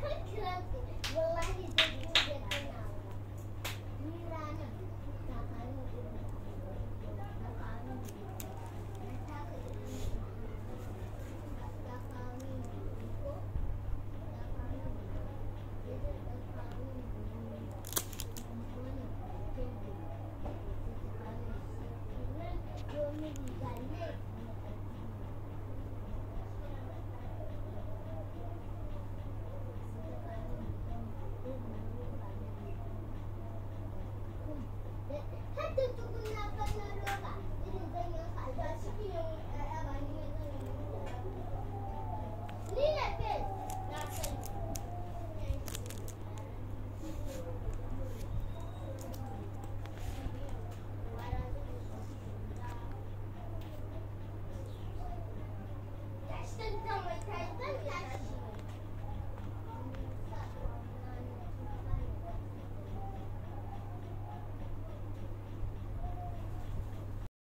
Cook, cook, the light is 让我们一起来读